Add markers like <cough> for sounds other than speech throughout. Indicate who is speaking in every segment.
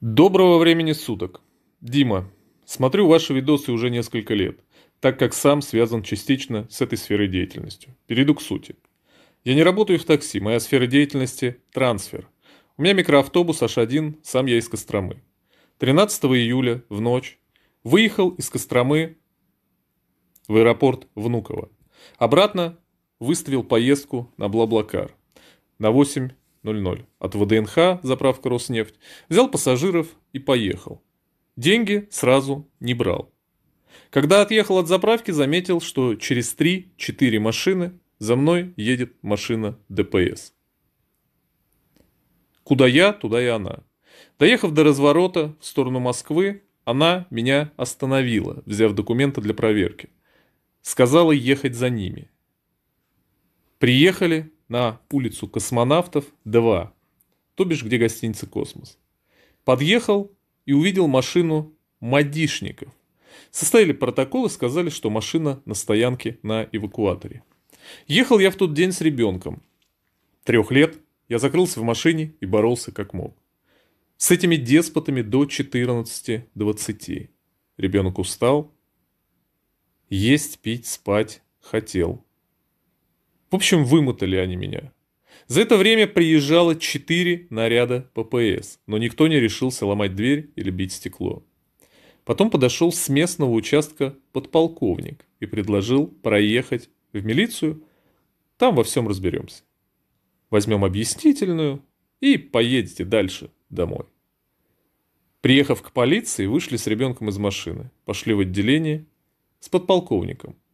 Speaker 1: Доброго времени суток. Дима, смотрю ваши видосы уже несколько лет, так как сам связан частично с этой сферой деятельности. Перейду к сути. Я не работаю в такси, моя сфера деятельности – трансфер. У меня микроавтобус H1, сам я из Костромы. 13 июля в ночь выехал из Костромы в аэропорт Внуково. Обратно выставил поездку на Блаблакар на 8 00 от ВДНХ, заправка Роснефть, взял пассажиров и поехал. Деньги сразу не брал. Когда отъехал от заправки, заметил, что через 3-4 машины за мной едет машина ДПС. Куда я, туда и она. Доехав до разворота в сторону Москвы, она меня остановила, взяв документы для проверки. Сказала ехать за ними. Приехали, на улицу Космонавтов 2, то бишь где гостиница «Космос». Подъехал и увидел машину мадишников. Составили протокол и сказали, что машина на стоянке на эвакуаторе. Ехал я в тот день с ребенком. Трех лет я закрылся в машине и боролся как мог. С этими деспотами до 14-20. Ребенок устал. Есть, пить, спать хотел. В общем, вымотали они меня. За это время приезжало четыре наряда ППС, но никто не решился ломать дверь или бить стекло. Потом подошел с местного участка подполковник и предложил проехать в милицию, там во всем разберемся. Возьмем объяснительную и поедете дальше домой. Приехав к полиции, вышли с ребенком из машины, пошли в отделение с подполковником –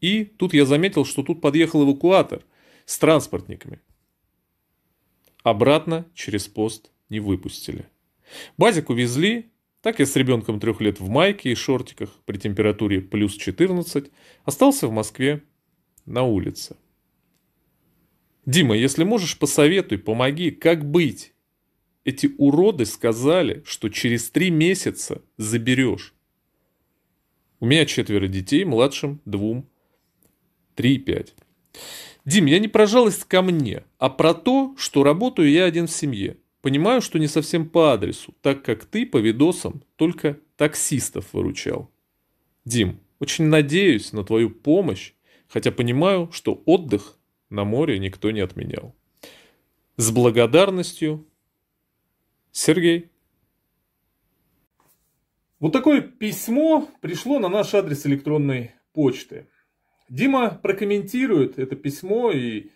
Speaker 1: и тут я заметил, что тут подъехал эвакуатор с транспортниками. Обратно через пост не выпустили. Базик увезли, так я с ребенком трех лет в майке и шортиках при температуре плюс 14 остался в Москве на улице. Дима, если можешь, посоветуй, помоги, как быть? Эти уроды сказали, что через три месяца заберешь. У меня четверо детей, младшим двум 3,5. Дим, я не про жалость ко мне, а про то, что работаю я один в семье. Понимаю, что не совсем по адресу, так как ты по видосам только таксистов выручал. Дим, очень надеюсь на твою помощь, хотя понимаю, что отдых на море никто не отменял. С благодарностью, Сергей.
Speaker 2: Вот такое письмо пришло на наш адрес электронной почты. Дима прокомментирует это письмо и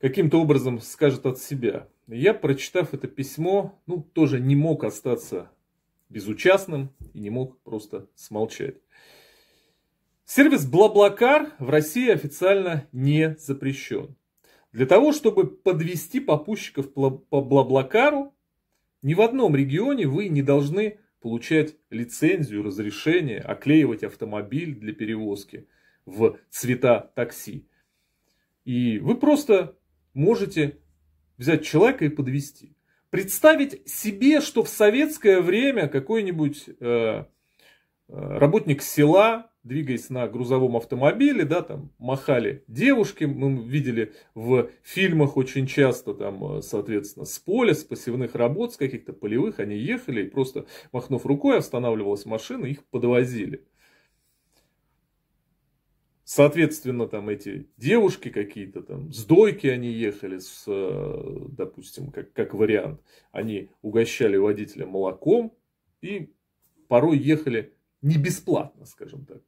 Speaker 2: каким-то образом скажет от себя. Я, прочитав это письмо, ну, тоже не мог остаться безучастным и не мог просто смолчать. Сервис Блаблакар в России официально не запрещен. Для того, чтобы подвести попутчиков по Блаблакару, ни в одном регионе вы не должны получать лицензию, разрешение, оклеивать автомобиль для перевозки – в цвета такси. И вы просто можете взять человека и подвести. Представить себе, что в советское время какой-нибудь э, э, работник села, двигаясь на грузовом автомобиле, да, там махали девушки, мы видели в фильмах очень часто, там, э, соответственно, с поля, с пассивных работ, с каких-то полевых, они ехали и просто махнув рукой, останавливалась машина, их подвозили. Соответственно, там эти девушки какие-то там, с дойки они ехали, с, э, допустим, как, как вариант. Они угощали водителя молоком и порой ехали не бесплатно, скажем так.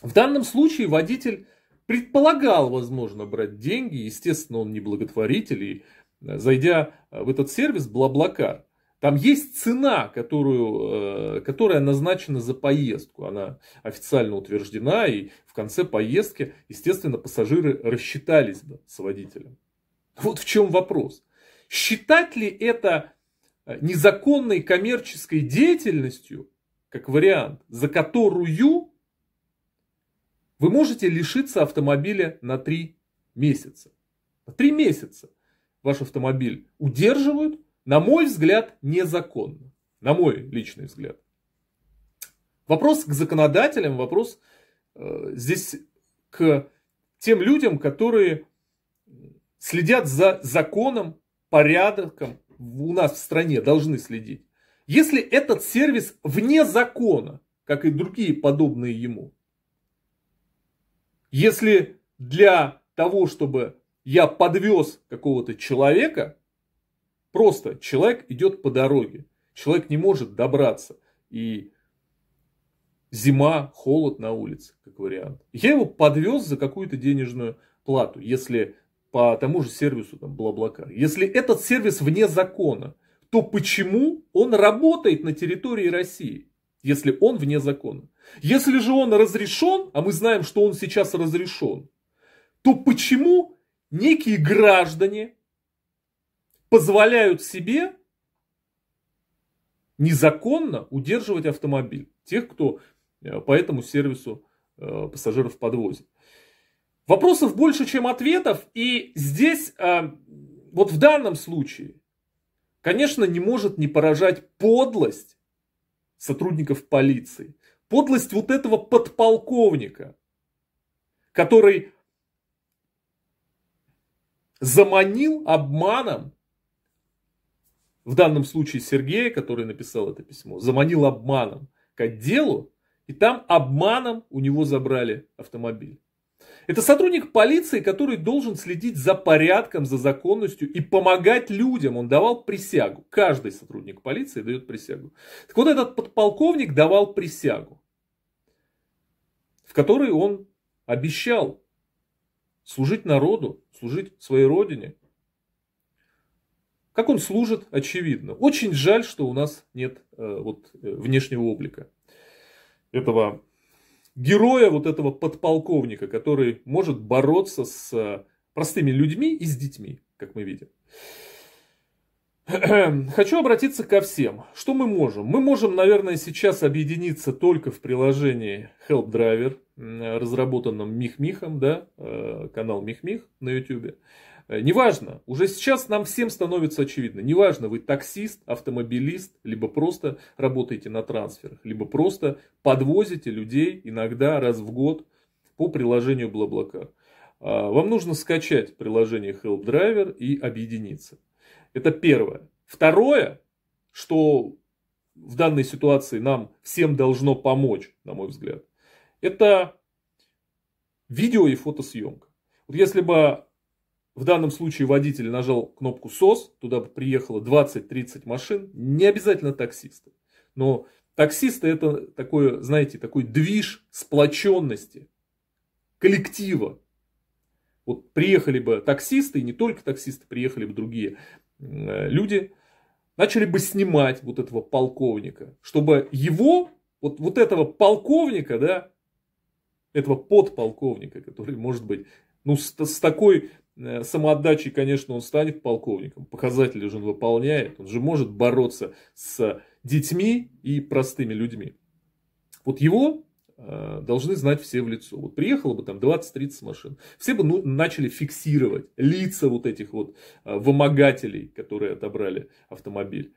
Speaker 2: В данном случае водитель предполагал, возможно, брать деньги. Естественно, он не благотворитель. И э, зайдя в этот сервис Блаблакар, там есть цена, которую, э, которая назначена за поездку. Она официально утверждена, и в конце поездки, естественно, пассажиры рассчитались бы с водителем. Вот в чем вопрос. Считать ли это э, незаконной коммерческой деятельностью, как вариант, за которую вы можете лишиться автомобиля на три месяца. На три месяца ваш автомобиль удерживают, на мой взгляд, незаконно. На мой личный взгляд. Вопрос к законодателям, вопрос э, здесь к тем людям, которые следят за законом, порядком у нас в стране, должны следить. Если этот сервис вне закона, как и другие подобные ему, если для того, чтобы я подвез какого-то человека, просто человек идет по дороге, человек не может добраться, и зима, холод на улице, как вариант. Я его подвез за какую-то денежную плату, если по тому же сервису там Блаблакар. Если этот сервис вне закона, то почему он работает на территории России, если он вне закона? Если же он разрешен, а мы знаем, что он сейчас разрешен, то почему некие граждане позволяют себе незаконно удерживать автомобиль? Тех, кто э, по этому сервису э, пассажиров подвозит. Вопросов больше, чем ответов. И здесь, э, вот в данном случае, конечно, не может не поражать подлость сотрудников полиции. Подлость вот этого подполковника, который заманил обманом, в данном случае Сергея, который написал это письмо, заманил обманом к отделу, и там обманом у него забрали автомобиль. Это сотрудник полиции, который должен следить за порядком, за законностью и помогать людям. Он давал присягу. Каждый сотрудник полиции дает присягу. Так вот этот подполковник давал присягу, в которой он обещал служить народу, служить своей родине. Как он служит, очевидно. Очень жаль, что у нас нет э, вот, э, внешнего облика этого героя, вот этого подполковника, который может бороться с э, простыми людьми и с детьми, как мы видим. <clears throat> Хочу обратиться ко всем. Что мы можем? Мы можем, наверное, сейчас объединиться только в приложении Help Driver, разработанном Мих-Михом, да, канал Мих-Мих на YouTube. Э, неважно, уже сейчас нам всем становится очевидно, неважно, вы таксист, автомобилист, либо просто работаете на трансферах, либо просто подвозите людей иногда раз в год по приложению Блаблакар. А, вам нужно скачать приложение Help Driver и объединиться. Это первое. Второе, что в данной ситуации нам всем должно помочь, на мой взгляд, это видео и фотосъемка. Вот если бы в данном случае водитель нажал кнопку СОС, туда бы приехало 20-30 машин, не обязательно таксисты. Но таксисты это такое, знаете, такой движ сплоченности, коллектива. Вот приехали бы таксисты, и не только таксисты, приехали бы другие э, люди, начали бы снимать вот этого полковника, чтобы его, вот, вот этого полковника, да, этого подполковника, который может быть, ну, с, с такой самоотдачей, конечно, он станет полковником. Показатели же он выполняет. Он же может бороться с детьми и простыми людьми. Вот его э, должны знать все в лицо. Вот приехало бы там 20-30 машин. Все бы ну, начали фиксировать лица вот этих вот э, вымогателей, которые отобрали автомобиль.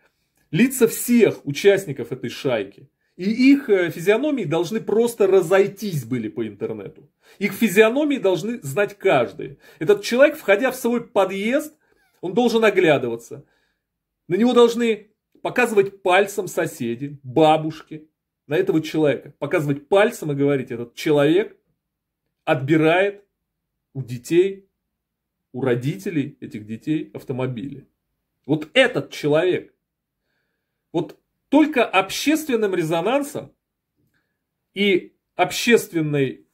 Speaker 2: Лица всех участников этой шайки. И их э, физиономии должны просто разойтись были по интернету. Их физиономии должны знать каждый. Этот человек, входя в свой подъезд, он должен оглядываться. На него должны показывать пальцем соседи, бабушки, на этого человека. Показывать пальцем и говорить, этот человек отбирает у детей, у родителей этих детей автомобили. Вот этот человек. Вот только общественным резонансом и общественной,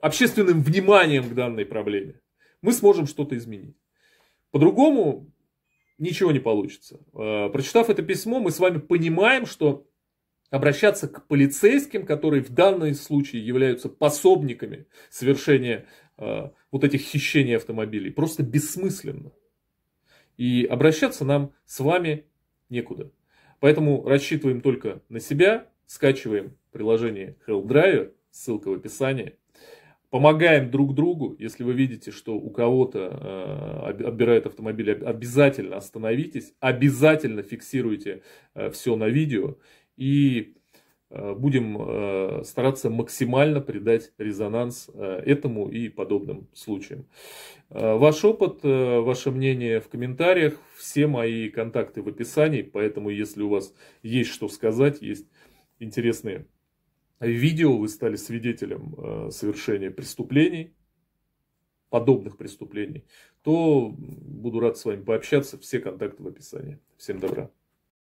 Speaker 2: общественным вниманием к данной проблеме мы сможем что-то изменить. По-другому ничего не получится. Э, прочитав это письмо, мы с вами понимаем, что обращаться к полицейским, которые в данном случае являются пособниками совершения э, вот этих хищений автомобилей, просто бессмысленно. И обращаться нам с вами некуда. Поэтому рассчитываем только на себя, скачиваем приложение Help Driver, ссылка в описании. Помогаем друг другу, если вы видите, что у кого-то э, отбирают автомобиль, обязательно остановитесь, обязательно фиксируйте э, все на видео и будем стараться максимально придать резонанс этому и подобным случаям. Ваш опыт, ваше мнение в комментариях, все мои контакты в описании, поэтому если у вас есть что сказать, есть интересные видео, вы стали свидетелем совершения преступлений, подобных преступлений, то буду рад с вами пообщаться. Все контакты в описании. Всем добра.